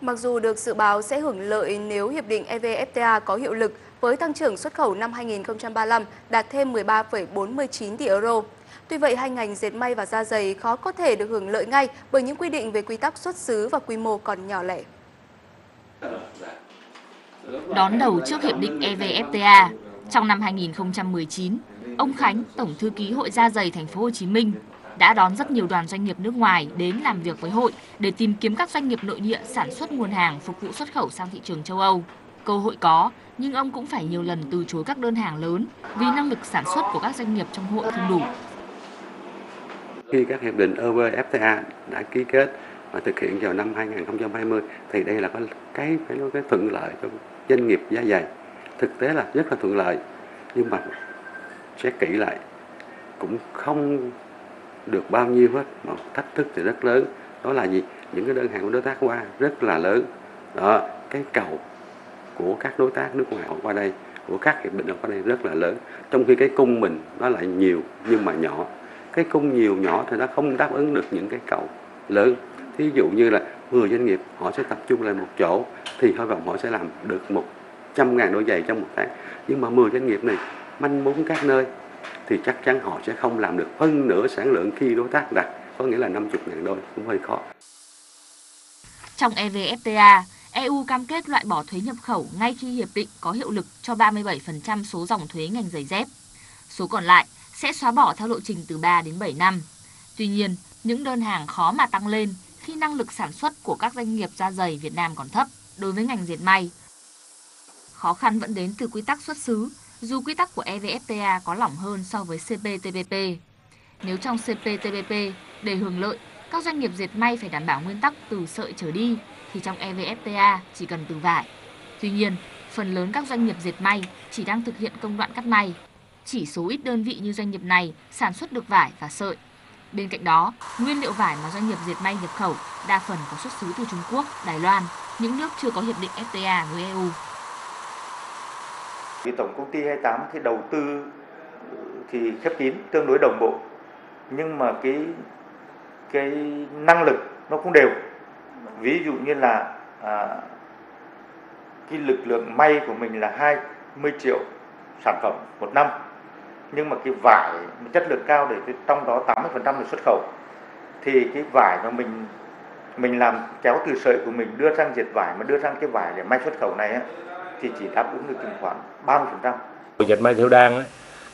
Mặc dù được dự báo sẽ hưởng lợi nếu hiệp định EVFTA có hiệu lực với tăng trưởng xuất khẩu năm 2035 đạt thêm 13,49 tỷ euro. Tuy vậy, hai ngành dệt may và da giày khó có thể được hưởng lợi ngay bởi những quy định về quy tắc xuất xứ và quy mô còn nhỏ lẻ. Đón đầu trước hiệp định EVFTA, trong năm 2019, ông Khánh, Tổng thư ký Hội da giày Thành phố Hồ Chí Minh đã đón rất nhiều đoàn doanh nghiệp nước ngoài đến làm việc với hội để tìm kiếm các doanh nghiệp nội địa sản xuất nguồn hàng phục vụ xuất khẩu sang thị trường châu Âu. Cơ hội có, nhưng ông cũng phải nhiều lần từ chối các đơn hàng lớn vì năng lực sản xuất của các doanh nghiệp trong hội không đủ. Khi các hiệp định EVFTA đã ký kết và thực hiện vào năm 2020 thì đây là cái phải nói cái thuận lợi cho doanh nghiệp giá dày. Thực tế là rất là thuận lợi nhưng mà xét kỹ lại cũng không được bao nhiêu hết. Mà thách thức thì rất lớn. Đó là gì? Những cái đơn hàng của đối tác qua rất là lớn. Đó, cái cầu của các đối tác nước ngoài họ qua đây, của các hiệp định họ qua đây rất là lớn. Trong khi cái cung mình nó lại nhiều nhưng mà nhỏ. Cái cung nhiều nhỏ thì nó không đáp ứng được những cái cầu lớn. Thí dụ như là 10 doanh nghiệp họ sẽ tập trung lại một chỗ thì hy vọng họ sẽ làm được một trăm ngàn đôi giày trong một tháng. Nhưng mà 10 doanh nghiệp này manh mún các nơi thì chắc chắn họ sẽ không làm được phân nửa sản lượng khi đối tác đặt có nghĩa là 50 ngàn đôi cũng hơi khó. Trong EVFTA, EU cam kết loại bỏ thuế nhập khẩu ngay khi hiệp định có hiệu lực cho 37% số dòng thuế ngành giày dép. Số còn lại sẽ xóa bỏ theo lộ trình từ 3 đến 7 năm. Tuy nhiên, những đơn hàng khó mà tăng lên khi năng lực sản xuất của các doanh nghiệp da giày Việt Nam còn thấp đối với ngành dệt may. Khó khăn vẫn đến từ quy tắc xuất xứ, dù quy tắc của EVFTA có lỏng hơn so với CPTPP. Nếu trong CPTPP để hưởng lợi, các doanh nghiệp dệt may phải đảm bảo nguyên tắc từ sợi trở đi, thì trong EVFTA chỉ cần từ vải. Tuy nhiên, phần lớn các doanh nghiệp dệt may chỉ đang thực hiện công đoạn cắt may. Chỉ số ít đơn vị như doanh nghiệp này sản xuất được vải và sợi. Bên cạnh đó, nguyên liệu vải mà doanh nghiệp dệt may nhập khẩu đa phần có xuất xứ từ Trung Quốc, Đài Loan, những nước chưa có hiệp định FTA với EU. Thì tổng công ty 28 thì đầu tư thì khép kín tương đối đồng bộ. Nhưng mà cái cái năng lực nó cũng đều. Ví dụ như là à, cái lực lượng may của mình là 20 triệu sản phẩm một năm. Nhưng mà cái vải chất lượng cao để trong đó 80% là xuất khẩu. Thì cái vải mà mình mình làm kéo từ sợi của mình đưa sang dệt vải mà đưa sang cái vải để may xuất khẩu này á, thì chỉ đáp ứng được chừng khoảng 30%. Dệt may theo đan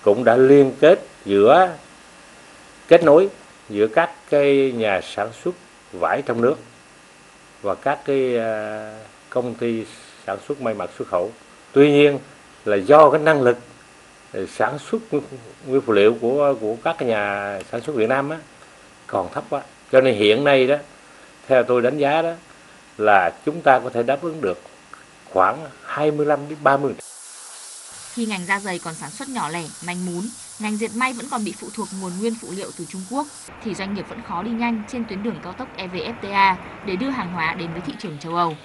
cũng đã liên kết giữa kết nối giữa các cái nhà sản xuất vải trong nước và các cái à, công ty sản xuất may mặc xuất khẩu. Tuy nhiên là do cái năng lực à, sản xuất nguyên phụ liệu của của các nhà sản xuất Việt Nam á, còn thấp quá. Cho nên hiện nay đó theo tôi đánh giá đó là chúng ta có thể đáp ứng được khoảng 25 đến 30. Khi ngành da giày còn sản xuất nhỏ lẻ, manh mún, ngành dệt may vẫn còn bị phụ thuộc nguồn nguyên phụ liệu từ Trung Quốc, thì doanh nghiệp vẫn khó đi nhanh trên tuyến đường cao tốc EVFTA để đưa hàng hóa đến với thị trường châu Âu.